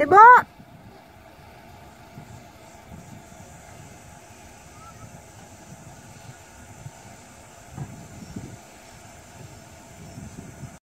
Ibu.